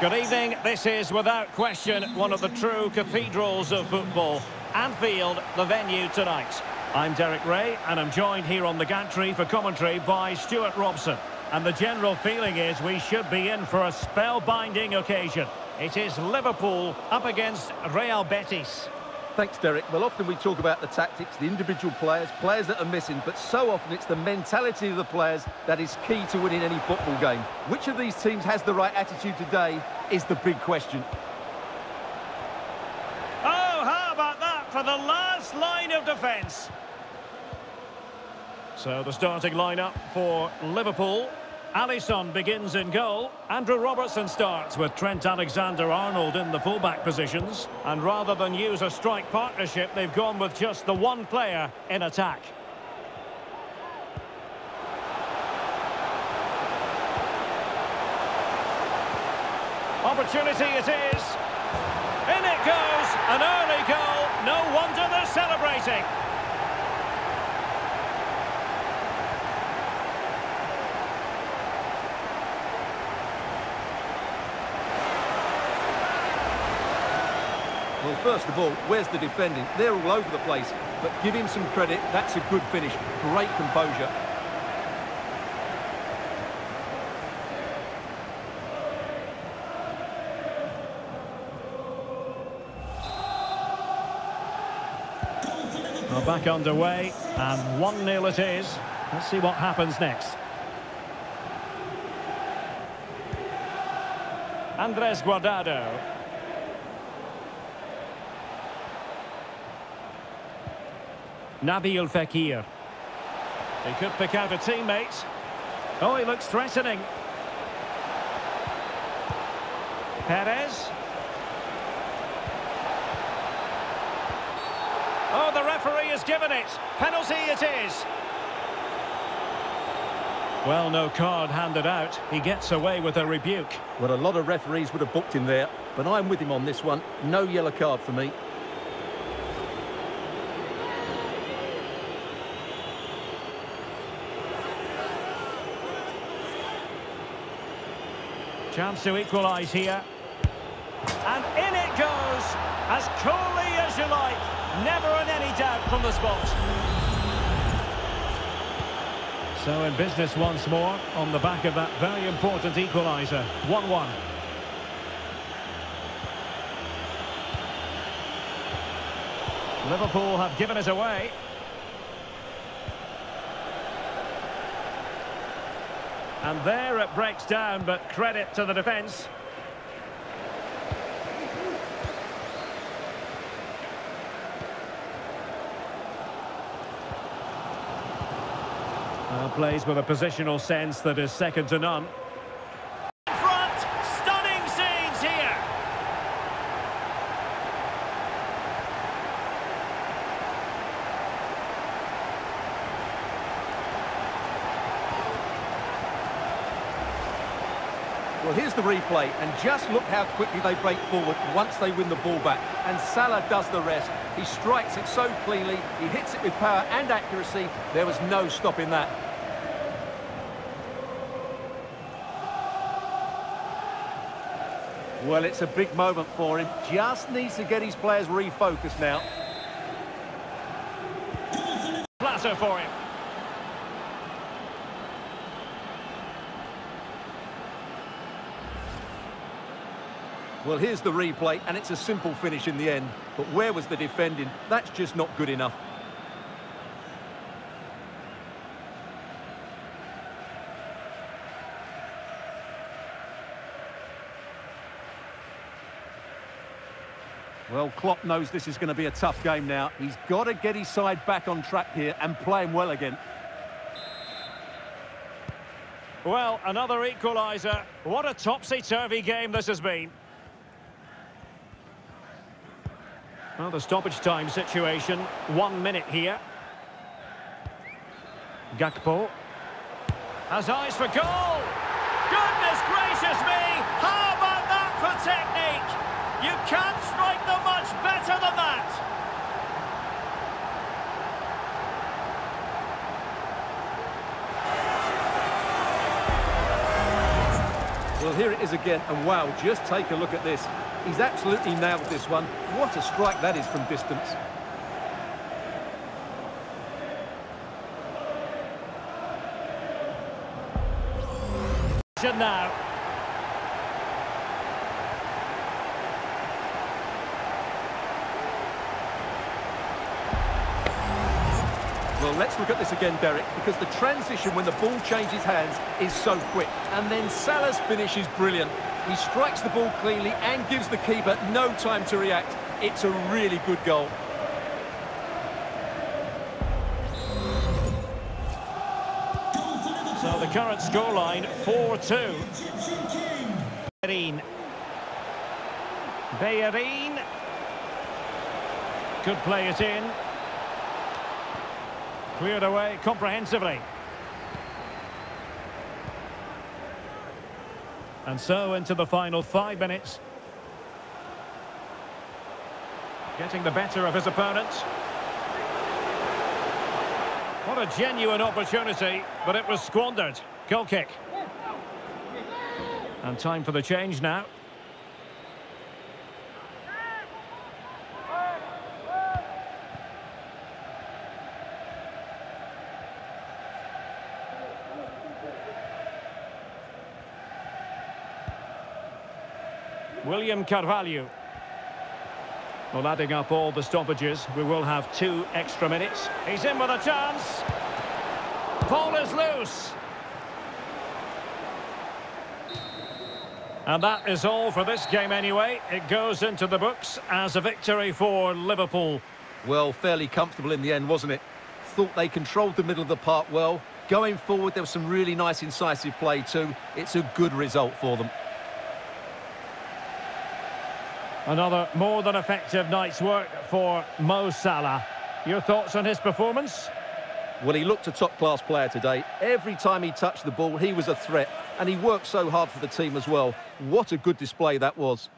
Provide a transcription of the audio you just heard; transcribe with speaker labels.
Speaker 1: Good evening. This is, without question, one of the true cathedrals of football. Anfield, the venue tonight. I'm Derek Rae, and I'm joined here on the gantry for commentary by Stewart Robson. And the general feeling is we should be in for a spellbinding occasion. It is Liverpool up against Real Betis.
Speaker 2: Thanks, Derek. Well, often we talk about the tactics, the individual players, players that are missing, but so often it's the mentality of the players that is key to winning any football game. Which of these teams has the right attitude today is the big question.
Speaker 1: Oh, how about that for the last line of defence? So the starting lineup for Liverpool. Alisson begins in goal. Andrew Robertson starts with Trent Alexander-Arnold in the fullback positions. And rather than use a strike partnership, they've gone with just the one player in attack. Opportunity it is. In it goes. An early goal. No wonder they're celebrating.
Speaker 2: Well, first of all, where's the defending? They're all over the place. But give him some credit. That's a good finish. Great composure.
Speaker 1: Well, back underway, and 1-0 it is. Let's see what happens next. Andres Guardado. Nabil Fekir. He could pick out a teammate. Oh, he looks threatening. Perez. Oh, the referee has given it. Penalty it is. Well, no card handed out. He gets away with a rebuke.
Speaker 2: Well, a lot of referees would have booked him there, but I'm with him on this one. No yellow card for me.
Speaker 1: Chance to equalise here. And in it goes, as coolly as you like. Never in any doubt from the spot. So in business once more, on the back of that very important equaliser. 1-1. Liverpool have given it away. And there it breaks down, but credit to the defence. Well, plays with a positional sense that is second to none.
Speaker 2: Well, here's the replay, and just look how quickly they break forward once they win the ball back. And Salah does the rest. He strikes it so cleanly, he hits it with power and accuracy. There was no stopping that. Well, it's a big moment for him. Just needs to get his players refocused now.
Speaker 1: Platter for him.
Speaker 2: Well, here's the replay, and it's a simple finish in the end. But where was the defending? That's just not good enough. Well, Klopp knows this is going to be a tough game now. He's got to get his side back on track here and play him well again.
Speaker 1: Well, another equaliser. What a topsy-turvy game this has been. Well, the stoppage time situation, one minute here. Gakpo. Has eyes for goal! Goodness gracious me! How about that for technique? You can't strike them
Speaker 2: Well, here it is again, and wow, just take a look at this. He's absolutely nailed this one. What a strike that is from distance. Well, let's look at this again, Derek, because the transition when the ball changes hands is so quick. And then Salah's finish is brilliant. He strikes the ball cleanly and gives the keeper no time to react. It's a really good goal.
Speaker 1: So the current scoreline, 4-2. Bellerin. Bellerin. Could play it in. Cleared away comprehensively. And so into the final five minutes. Getting the better of his opponent. What a genuine opportunity, but it was squandered. Goal kick. And time for the change now. William Carvalho. Well, adding up all the stoppages, we will have two extra minutes. He's in with a chance. Ball is loose. And that is all for this game anyway. It goes into the books as a victory for Liverpool.
Speaker 2: Well, fairly comfortable in the end, wasn't it? Thought they controlled the middle of the park well. Going forward, there was some really nice incisive play too. It's a good result for them.
Speaker 1: Another more than effective night's work for Mo Salah. Your thoughts on his performance?
Speaker 2: Well, he looked a top-class player today. Every time he touched the ball, he was a threat. And he worked so hard for the team as well. What a good display that was.